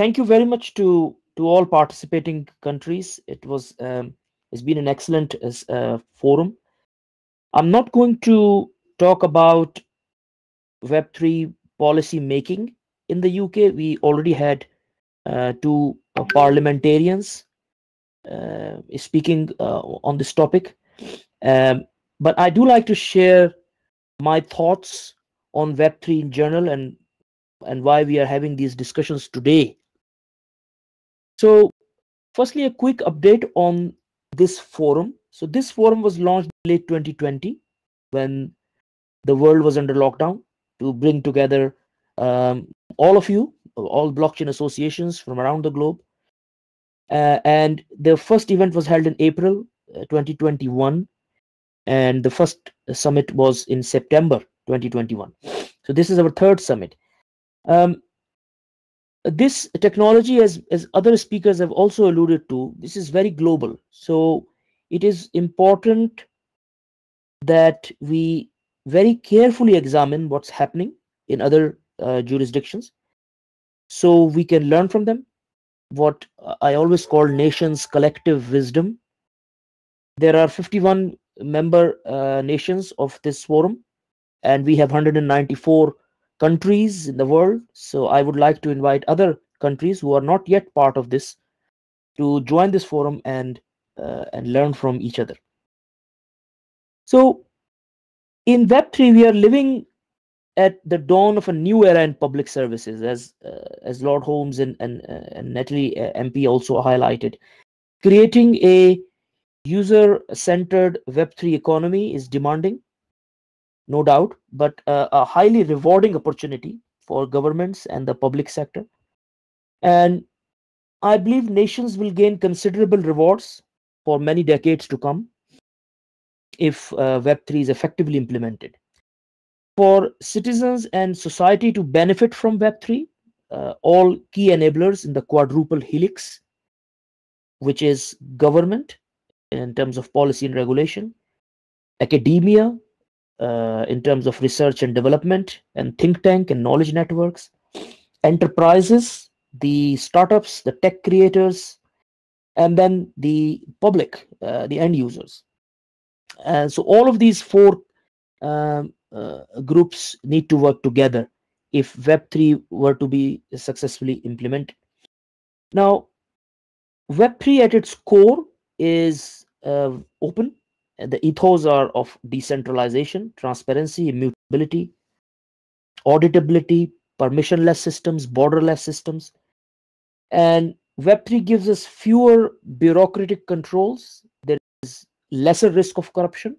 thank you very much to to all participating countries. It was um, it's been an excellent uh, forum. I'm not going to talk about Web3 policy making in the UK. We already had uh, two uh, parliamentarians uh, speaking uh, on this topic. Um, but I do like to share my thoughts on Web3 in general and and why we are having these discussions today. So, firstly, a quick update on this forum. So, this forum was launched late 2020 when the world was under lockdown to bring together um, all of you, all blockchain associations from around the globe. Uh, and the first event was held in April uh, 2021, and the first summit was in September 2021. So this is our third summit. Um, this technology, as as other speakers have also alluded to, this is very global. So it is important that we very carefully examine what's happening in other uh, jurisdictions so we can learn from them what i always call nations collective wisdom there are 51 member uh, nations of this forum and we have 194 countries in the world. So i would like to invite other countries who are not yet part of this to join this forum and uh, and learn from each other. So in web3 we are living at the dawn of a new era in public services as uh, as lord holmes and and, uh, and natalie uh, mp also highlighted. Creating a user centered web3 economy is demanding no doubt but uh, a highly rewarding opportunity for governments and the public sector. And i believe nations will gain considerable rewards for many decades to come if uh, web3 is effectively implemented. For citizens and society to benefit from Web3, uh, all key enablers in the quadruple helix, which is government in terms of policy and regulation, academia uh, in terms of research and development, and think tank and knowledge networks, enterprises, the startups, the tech creators, and then the public, uh, the end users. And so all of these four um, uh, groups need to work together if web3 were to be successfully implemented now web3 at its core is uh, open the ethos are of decentralization transparency immutability auditability permissionless systems borderless systems. And web3 gives us fewer bureaucratic controls. There is lesser risk of corruption.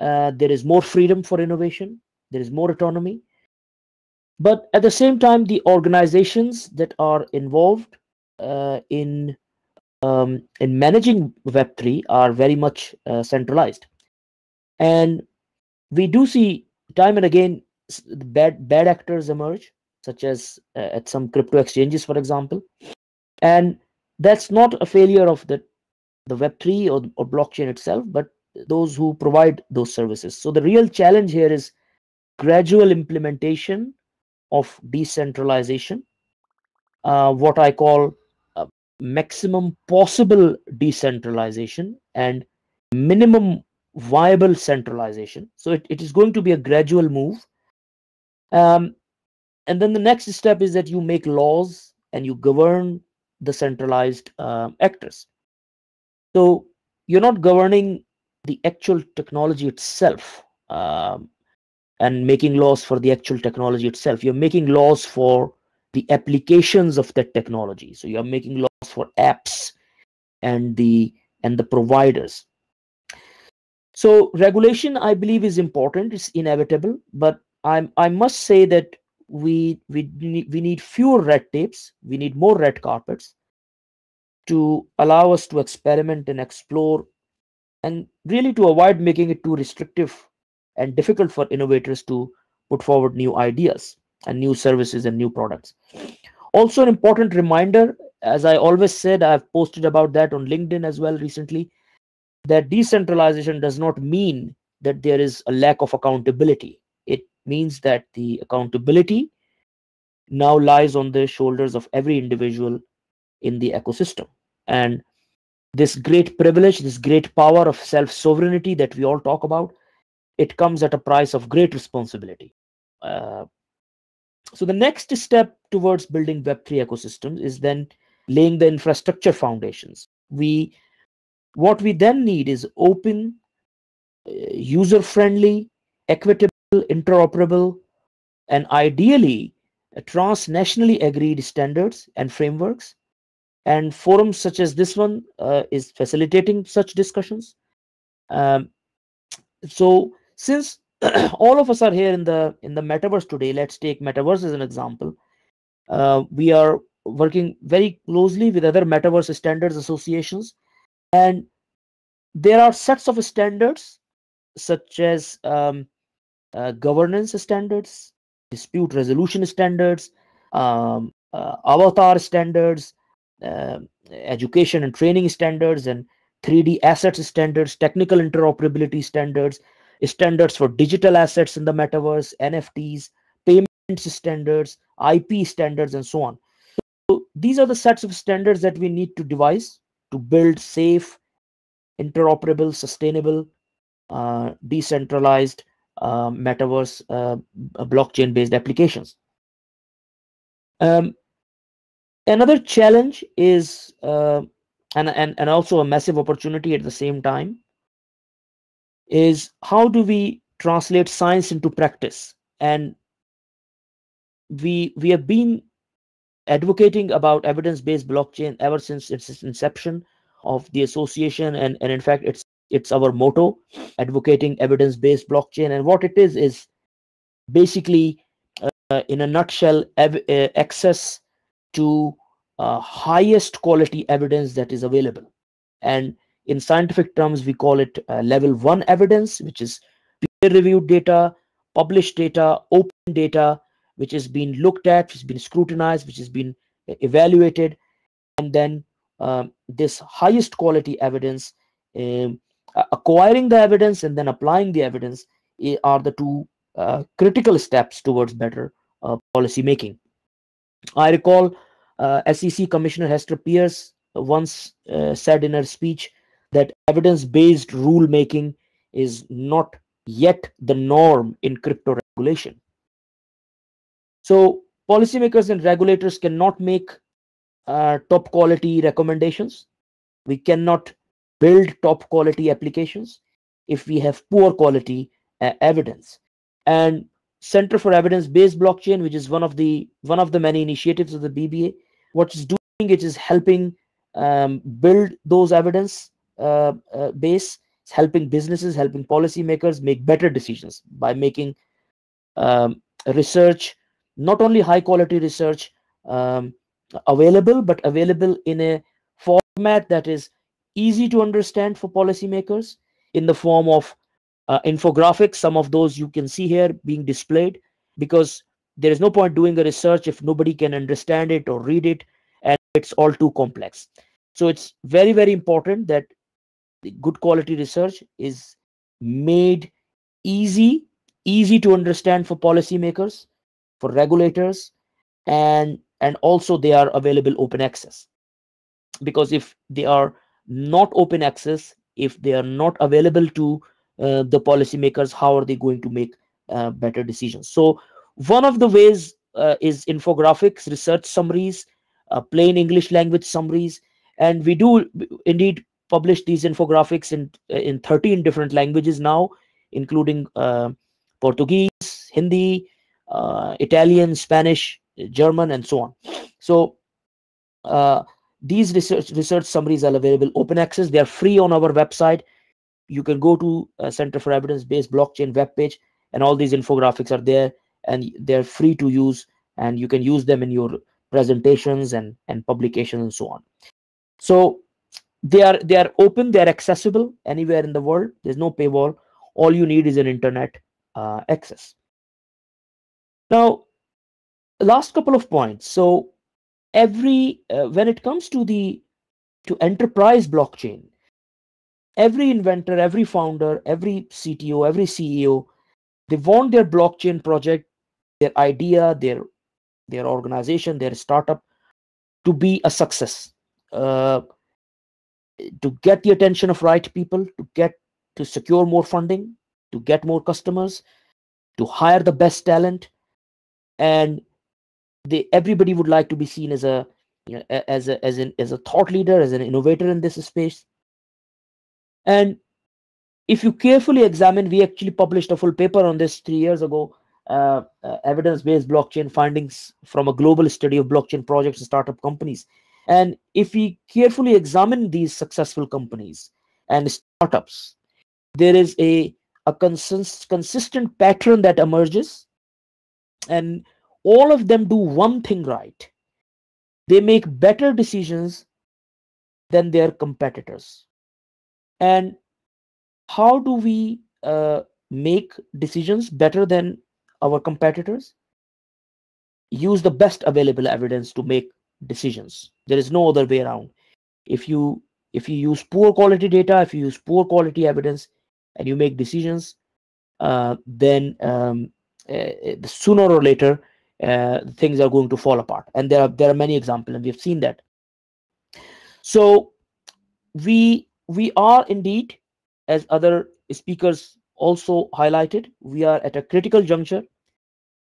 Uh, there is more freedom for innovation. There is more autonomy. But at the same time the organizations that are involved uh, in um, in managing web3 are very much uh, centralized and we do see time and again bad bad actors emerge such as uh, at some crypto exchanges for example and that's not a failure of the the web3 or, or blockchain itself but those who provide those services. So the real challenge here is gradual implementation of decentralization, uh, what I call maximum possible decentralization and minimum viable centralization. So it, it is going to be a gradual move. Um, and then the next step is that you make laws and you govern the centralized uh, actors. So you're not governing the actual technology itself um, and making laws for the actual technology itself. You're making laws for the applications of that technology. So you're making laws for apps and the and the providers. So regulation, I believe, is important. It's inevitable, but I'm I must say that we we need, we need fewer red tapes. We need more red carpets to allow us to experiment and explore and really to avoid making it too restrictive and difficult for innovators to put forward new ideas and new services and new products. Also, an important reminder, as I always said, I've posted about that on LinkedIn as well recently, that decentralization does not mean that there is a lack of accountability. It means that the accountability now lies on the shoulders of every individual in the ecosystem. And this great privilege, this great power of self sovereignty that we all talk about, it comes at a price of great responsibility. Uh, so the next step towards building Web3 ecosystems is then laying the infrastructure foundations. We what we then need is open, uh, user-friendly, equitable, interoperable, and ideally uh, transnationally agreed standards and frameworks. And forums such as this one uh, is facilitating such discussions. Um, so since all of us are here in the in the metaverse today. Let's take metaverse as an example. Uh, we are working very closely with other metaverse standards associations. And there are sets of standards such as um, uh, governance standards dispute resolution standards um, uh, avatar standards uh, education and training standards and 3d assets standards technical interoperability standards standards for digital assets in the metaverse, NFTs, payments standards, IP standards, and so on. So these are the sets of standards that we need to devise to build safe, interoperable, sustainable, uh, decentralized uh, metaverse uh, blockchain based applications. Um, another challenge is, uh, and, and, and also a massive opportunity at the same time, is how do we translate science into practice? And we we have been advocating about evidence-based blockchain ever since its inception of the association and, and in fact it's it's our motto advocating evidence-based blockchain. And what it is is basically uh, in a nutshell uh, access to uh, highest quality evidence that is available. And in scientific terms, we call it uh, level one evidence, which is peer reviewed data, published data, open data, which has been looked at, which has been scrutinized, which has been uh, evaluated. And then um, this highest quality evidence, um, acquiring the evidence and then applying the evidence eh, are the two uh, critical steps towards better uh, policy making. I recall uh, SEC Commissioner Hester Peirce once uh, said in her speech that evidence-based rulemaking is not yet the norm in crypto regulation. So policymakers and regulators cannot make uh, top quality recommendations. We cannot build top quality applications if we have poor quality uh, evidence. And Center for Evidence-Based Blockchain, which is one of the one of the many initiatives of the BBA, what it's doing it is helping um, build those evidence base it's helping businesses helping policymakers make better decisions by making um, research not only high quality research um, available but available in a format that is easy to understand for policymakers in the form of uh, infographics. Some of those you can see here being displayed because there is no point doing a research if nobody can understand it or read it and it's all too complex. So it's very very important that the good quality research is made easy easy to understand for policymakers for regulators and and also they are available open access. Because if they are not open access if they are not available to uh, the policymakers how are they going to make uh, better decisions? So one of the ways uh, is infographics research summaries uh, plain english language summaries and we do indeed published these infographics in in 13 different languages now including uh, portuguese hindi uh, italian spanish german and so on. So uh, these research research summaries are available open access. They are free on our website. You can go to uh, center for evidence based blockchain webpage and all these infographics are there and they're free to use and you can use them in your presentations and and publications and so on. So they are they are open they are accessible anywhere in the world. There's no paywall. All you need is an internet uh, access. Now last couple of points. So every uh, when it comes to the to enterprise blockchain every inventor every founder every cto every ceo they want their blockchain project their idea their their organization, their startup to be a success. Uh, to get the attention of right people, to get to secure more funding, to get more customers, to hire the best talent, and they everybody would like to be seen as a you know, as a as an as a thought leader, as an innovator in this space. And if you carefully examine, we actually published a full paper on this three years ago. Uh, uh, evidence-based blockchain findings from a global study of blockchain projects and startup companies. And if we carefully examine these successful companies and startups, there is a a consist, consistent pattern that emerges, and all of them do one thing right. They make better decisions than their competitors. And how do we uh, make decisions better than our competitors? Use the best available evidence to make decisions. There is no other way around. If you if you use poor quality data, if you use poor quality evidence, and you make decisions, uh, then um, uh, sooner or later uh, things are going to fall apart. And there are there are many examples, and we've seen that. So we we are indeed as other speakers also highlighted, we are at a critical juncture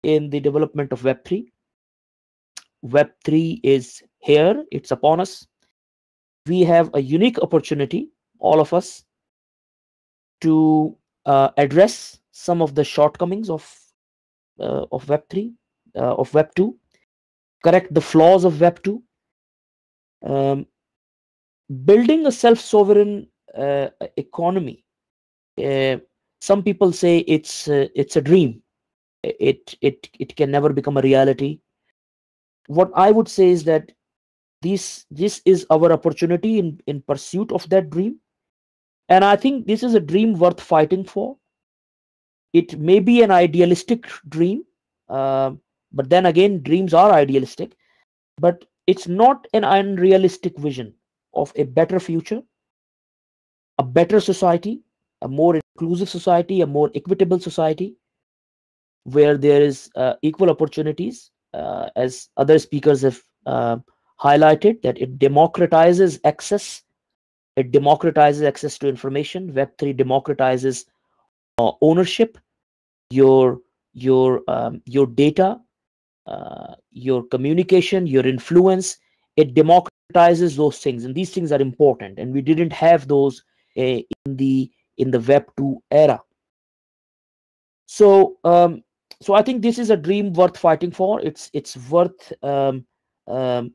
in the development of Web3. Web3 is here, it's upon us. We have a unique opportunity, all of us, to uh, address some of the shortcomings of uh, of Web3, uh, of Web2, correct the flaws of Web2, um, building a self-sovereign uh, economy uh, some people say it's uh, it's a dream. It it it can never become a reality what i would say is that this this is our opportunity in in pursuit of that dream. And i think this is a dream worth fighting for. It may be an idealistic dream uh, but then again dreams are idealistic. But it's not an unrealistic vision of a better future a better society, a more inclusive society, a more equitable society, where there is uh, equal opportunities, as other speakers have uh, highlighted, that it democratizes access. It democratizes access to information. Web3 democratizes uh, ownership, your your um, your data, uh, your communication, your influence. It democratizes those things, and these things are important. And we didn't have those in the in the web 2 era so um, so i think this is a dream worth fighting for. It's it's worth um, um,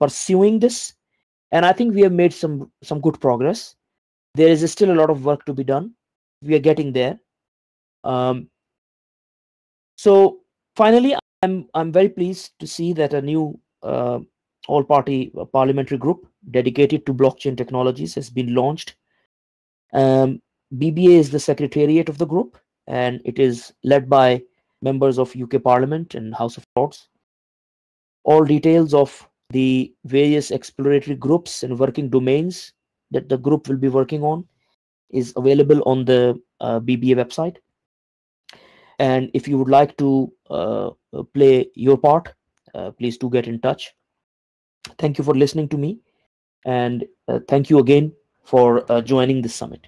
pursuing this. And i think we have made some some good progress. There is still a lot of work to be done. We are getting there. Um, so finally i'm i'm very pleased to see that a new uh, all party parliamentary group dedicated to blockchain technologies has been launched. Um, BBA is the secretariat of the group, and it is led by members of UK Parliament and House of Lords. All details of the various exploratory groups and working domains that the group will be working on is available on the uh, BBA website. And if you would like to uh, play your part, uh, please do get in touch. Thank you for listening to me. And uh, thank you again for uh, joining this summit.